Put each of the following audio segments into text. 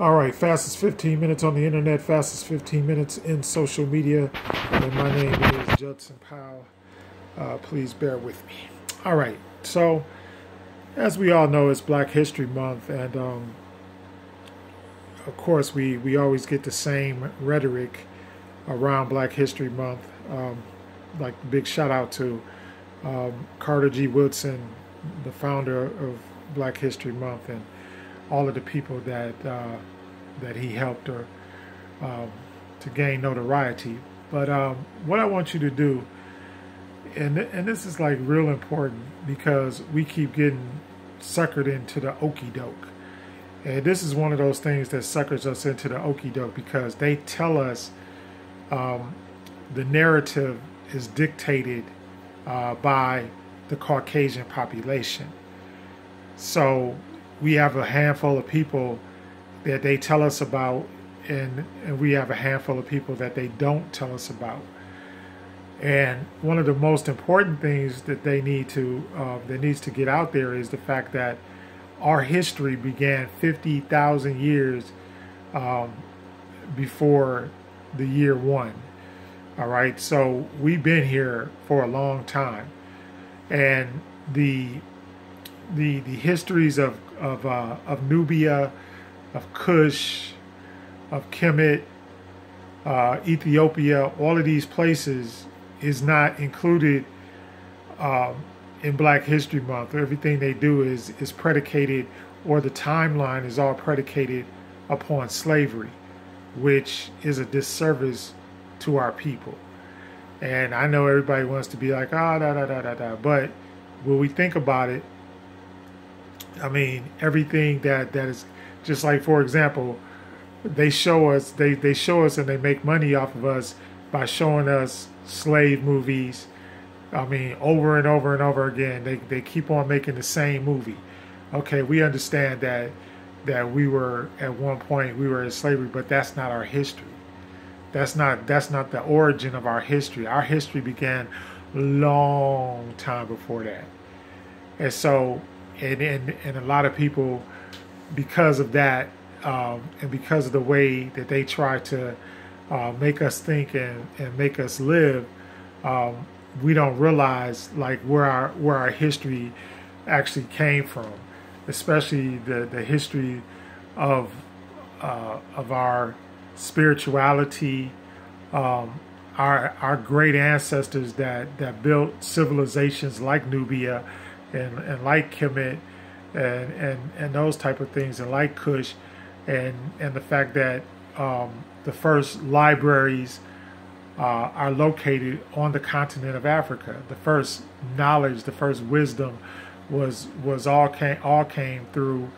All right, fastest 15 minutes on the internet, fastest 15 minutes in social media. And my name is Judson Powell. Uh, please bear with me. All right, so as we all know, it's Black History Month, and um, of course, we, we always get the same rhetoric around Black History Month. Um, like, big shout out to um, Carter G. Woodson, the founder of Black History Month, and all of the people that uh, that he helped her um, to gain notoriety. But um, what I want you to do, and and this is like real important because we keep getting suckered into the okey doke, and this is one of those things that suckers us into the okey doke because they tell us um, the narrative is dictated uh, by the Caucasian population. So we have a handful of people that they tell us about, and, and we have a handful of people that they don't tell us about. And one of the most important things that they need to uh, that needs to get out there is the fact that our history began 50,000 years um, before the year one. All right, so we've been here for a long time, and the the the histories of of uh, of Nubia, of Kush, of Kemet, uh, Ethiopia, all of these places is not included um, in Black History Month. Everything they do is is predicated, or the timeline is all predicated upon slavery, which is a disservice to our people. And I know everybody wants to be like, ah, da da da da da, but when we think about it, I mean, everything that that is just like, for example, they show us they they show us and they make money off of us by showing us slave movies. I mean, over and over and over again, they they keep on making the same movie. Okay, we understand that that we were at one point we were in slavery, but that's not our history. That's not that's not the origin of our history. Our history began long time before that. And so and and, and a lot of people because of that um, and because of the way that they try to uh, make us think and, and make us live, um, we don't realize like where our where our history actually came from, especially the the history of uh, of our spirituality, um, our our great ancestors that that built civilizations like Nubia and, and like Kemet and, and, and those type of things and like Kush and, and the fact that um, the first libraries uh, are located on the continent of Africa. The first knowledge, the first wisdom was was all came all came through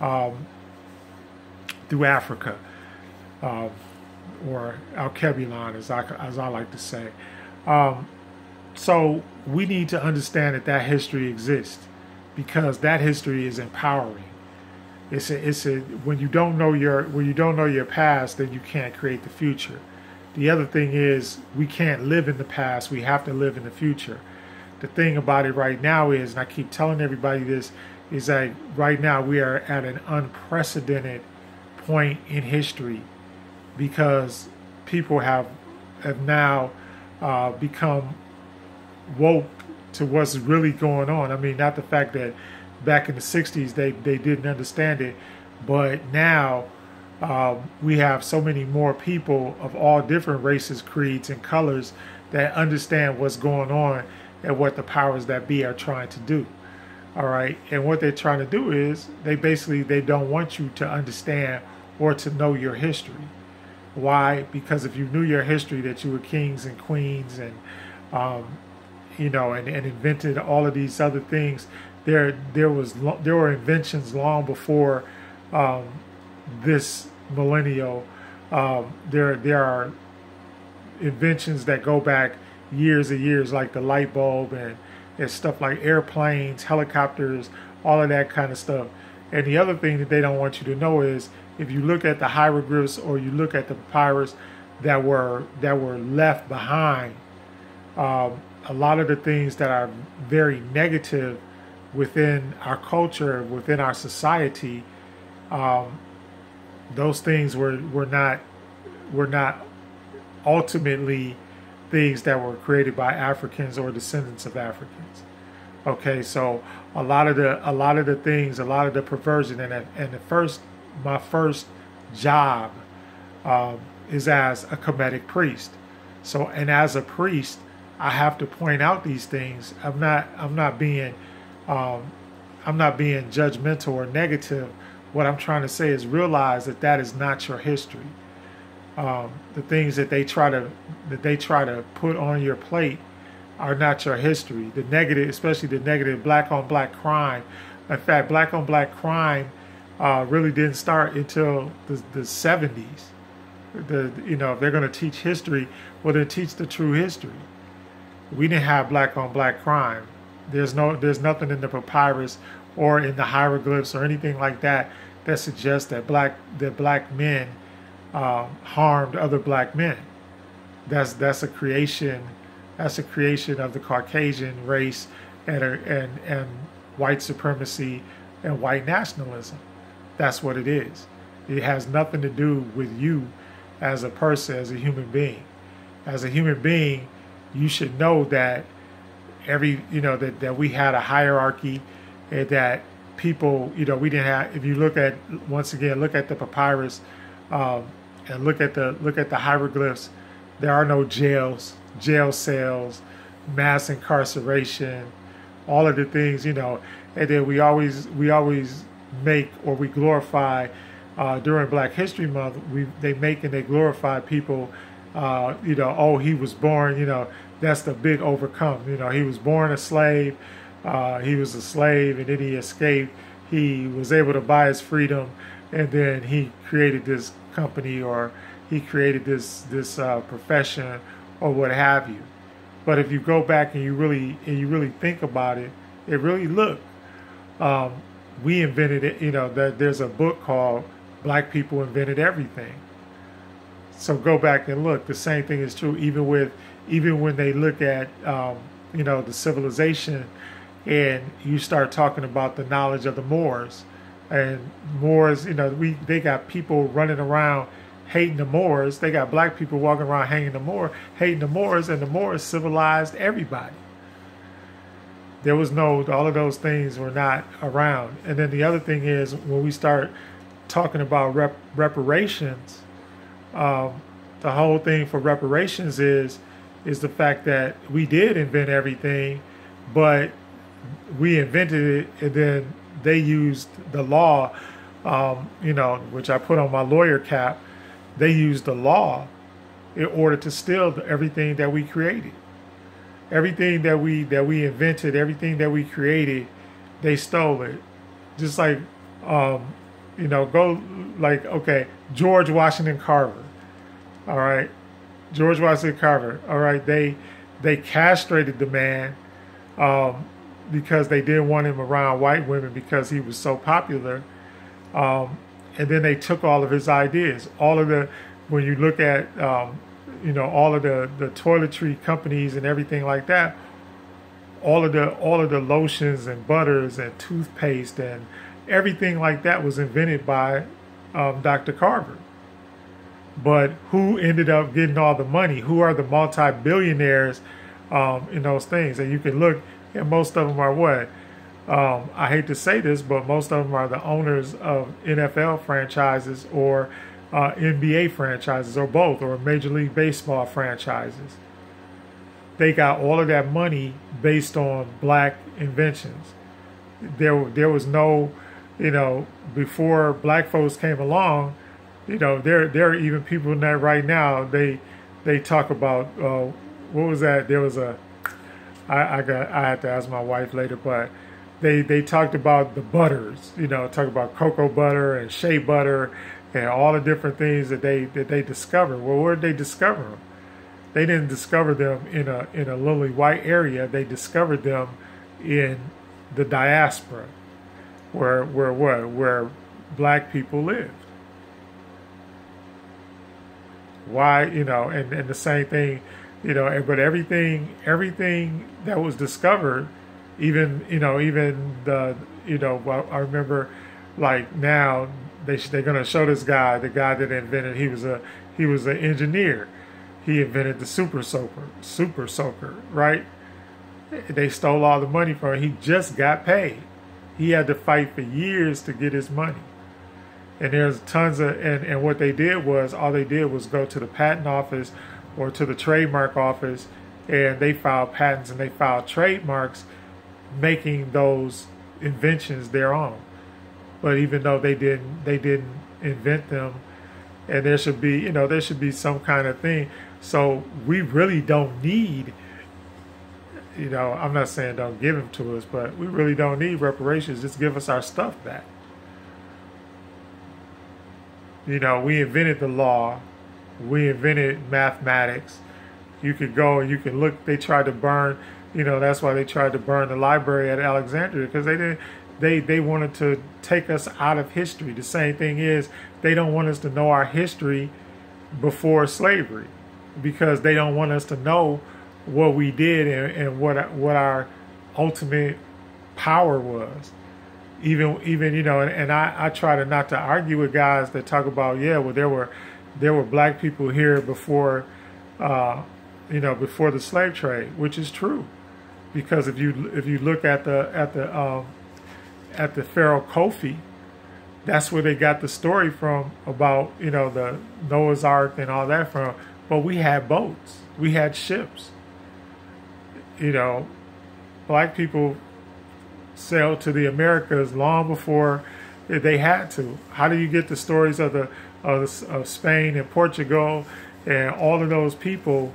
um, through Africa, um, or Alkebulan, as I as I like to say. Um, so we need to understand that that history exists because that history is empowering. It's a, it's a when you don't know your when you don't know your past, then you can't create the future. The other thing is we can't live in the past. We have to live in the future. The thing about it right now is, and I keep telling everybody this, is that right now we are at an unprecedented point in history because people have have now uh, become woke to what's really going on. I mean, not the fact that back in the 60s they, they didn't understand it, but now um, we have so many more people of all different races, creeds, and colors that understand what's going on and what the powers that be are trying to do. All right, and what they're trying to do is they basically they don't want you to understand or to know your history. Why? Because if you knew your history, that you were kings and queens and um, you know, and, and invented all of these other things. There, there was there were inventions long before um, this millennial. Um, there, there are inventions that go back years and years, like the light bulb and, and stuff like airplanes, helicopters, all of that kind of stuff. And the other thing that they don't want you to know is if you look at the hieroglyphs or you look at the papyrus that were that were left behind, um, a lot of the things that are very negative within our culture, within our society, um, those things were were not were not ultimately things that were created by Africans or descendants of Africans. Okay, so a lot of the a lot of the things, a lot of the perversion, and and the first my first job um, is as a Kemetic priest. So and as a priest, I have to point out these things. I'm not I'm not being um, I'm not being judgmental or negative. What I'm trying to say is realize that that is not your history. Um, the things that they try to that they try to put on your plate are not your history. The negative, especially the negative black on black crime. In fact, black on black crime uh, really didn't start until the, the 70s. The you know if they're going to teach history, well then teach the true history. We didn't have black on black crime. There's no there's nothing in the papyrus or in the hieroglyphs or anything like that that suggests that black that black men uh, harmed other black men. That's that's a creation that's a creation of the Caucasian race and and and white supremacy and white nationalism. That's what it is. It has nothing to do with you as a person, as a human being. As a human being, you should know that every you know that, that we had a hierarchy and that people you know we didn't have if you look at once again look at the papyrus um, and look at the look at the hieroglyphs there are no jails jail cells mass incarceration all of the things you know and then we always we always make or we glorify uh, during Black History Month. We they make and they glorify people. Uh, you know, oh, he was born. You know, that's the big overcome. You know, he was born a slave. Uh, he was a slave, and then he escaped. He was able to buy his freedom, and then he created this company or he created this this uh, profession or what have you. But if you go back and you really and you really think about it, it really look. Um, we invented it. You know, that there's a book called "Black People Invented Everything." So go back and look. The same thing is true even with even when they look at um, you know the civilization, and you start talking about the knowledge of the Moors, and Moors. You know, we they got people running around hating the Moors. They got black people walking around hanging the Moor, hating the Moors, and the Moors civilized everybody there was no all of those things were not around and then the other thing is when we start talking about rep- reparations um, the whole thing for reparations is is the fact that we did invent everything but we invented it and then they used the law um, you know which i put on my lawyer cap they used the law in order to steal everything that we created everything that we that we invented, everything that we created, they stole it. Just like um, you know, go like okay, George Washington Carver. All right. George Washington Carver. All right, they they castrated the man um, because they didn't want him around white women because he was so popular. Um, and then they took all of his ideas. All of the when you look at um, you know all of the the toiletry companies and everything like that all of the all of the lotions and butters and toothpaste and everything like that was invented by um, Dr. Carver. But who ended up getting all the money? Who are the multi-billionaires um, in those things? And you can look, and most of them are what? Um, I hate to say this, but most of them are the owners of NFL franchises or uh, NBA franchises or both, or Major League Baseball franchises. They got all of that money based on black inventions. There, there was no, you know, before black folks came along, you know, there, there are even people that right now. They, they talk about uh, what was that? There was a, I, I got, I had to ask my wife later, but they, they talked about the butters. You know, talk about cocoa butter and shea butter and all the different things that they that they discovered. Well, where did they discover them? They didn't discover them in a in a lily white area. They discovered them in the diaspora, where where where where black people lived. Why you know, and and the same thing, you know, but everything everything that was discovered, even you know even the you know I remember like now they they're gonna show this guy, the guy that invented. He was a he was an engineer. He invented the super soaker, super soaker, right? They stole all the money from him. He just got paid. He had to fight for years to get his money. And there's tons of and, and what they did was all they did was go to the patent office or to the trademark office and they filed patents and they filed trademarks making those inventions their own. But even though they didn't they didn't invent them and there should be, you know, there should be some kind of thing. So we really don't need you know, I'm not saying don't give them to us, but we really don't need reparations. Just give us our stuff back. You know, we invented the law, we invented mathematics. You could go and you can look. They tried to burn. You know, that's why they tried to burn the library at Alexandria because they didn't. They they wanted to take us out of history. The same thing is they don't want us to know our history before slavery because they don't want us to know what we did and, and what what our ultimate power was. Even even you know and, and I, I try to not to argue with guys that talk about yeah well there were there were black people here before uh, you know before the slave trade which is true. Because if you if you look at the at the um, at the Pharaoh Khufu that's where they got the story from about you know the Noah's Ark and all that from. But we had boats. We had ships you know black people sailed to the Americas long before they had to. How do you get the stories of the of, of Spain and Portugal and all of those people?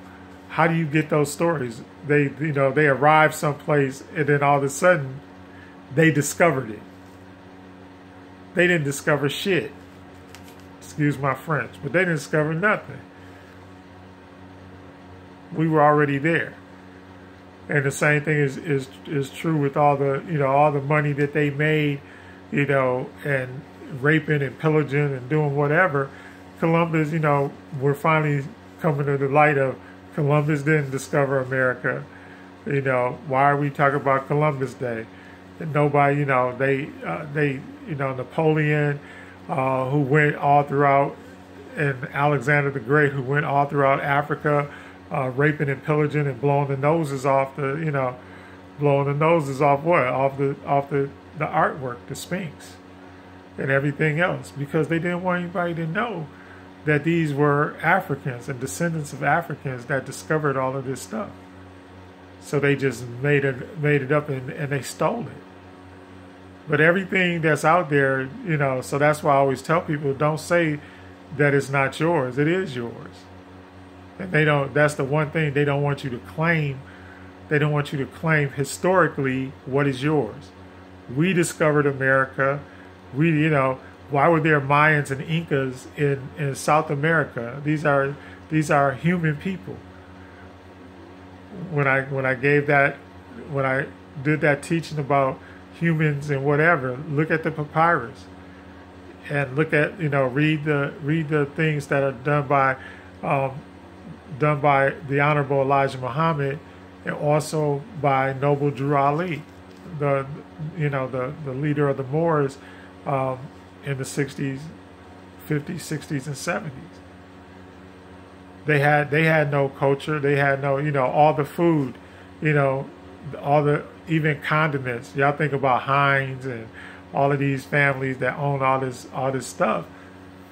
How do you get those stories? They you know they arrived someplace and then all of a sudden they discovered it. They didn't discover shit. Excuse my French, but they didn't discover nothing. We were already there and the same thing is, is is true with all the you know all the money that they made, you know, and raping and pillaging and doing whatever. Columbus, you know, we're finally coming to the light of Columbus didn't discover America. You know, why are we talking about Columbus Day? Nobody, you know, they uh, they you know Napoleon, uh, who went all throughout, and Alexander the Great, who went all throughout Africa uh, raping and pillaging and blowing the noses off the, you know, blowing the noses off what? Off the off the, the artwork, the Sphinx, and everything else, because they didn't want anybody to know that these were Africans and descendants of Africans that discovered all of this stuff. So they just made it made it up and, and they stole it. But everything that's out there, you know, so that's why I always tell people don't say that it's not yours. It is yours. And they don't that's the one thing they don't want you to claim. They don't want you to claim historically what is yours. We discovered America. We you know, why were there Mayans and Incas in, in South America? These are these are human people. When I when I gave that when I did that teaching about humans and whatever, look at the papyrus and look at you know read the read the things that are done by um, done by the Honorable Elijah Muhammad and also by Noble Drew Ali, the you know the, the leader of the Moors um, in the 60s, 50s, 60s, and 70s. They had they had no culture. They had no you know all the food, you know, all the even condiments. Y'all think about Heinz and all of these families that own all this all this stuff.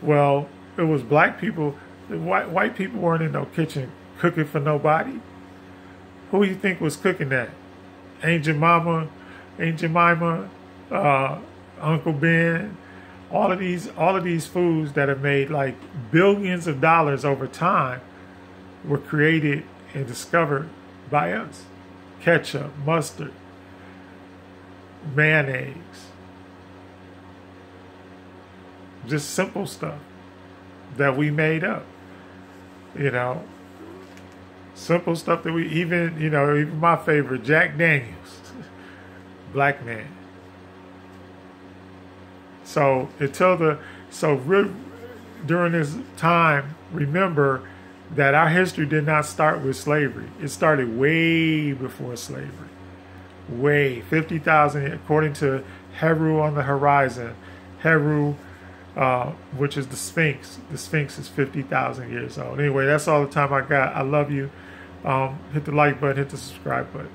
Well, it was black people white white people weren't in no kitchen cooking for nobody. Who you think was cooking that? Aunt Jemima, Aunt Jemima, uh, Uncle Ben, all of these all of these foods that have made like billions of dollars over time were created and discovered by us. Ketchup, mustard, mayonnaise. Just simple stuff that we made up. You know, simple stuff that we even, you know, even my favorite, Jack Daniels, black man. So until the, so re, during this time, remember that our history did not start with slavery. It started way before slavery. Way, 50,000, according to Heru on the Horizon. Heru uh, which is the Sphinx. The Sphinx is 50,000 years old. Anyway, that's all the time I got. I love you. Um, hit the like button, hit the subscribe button.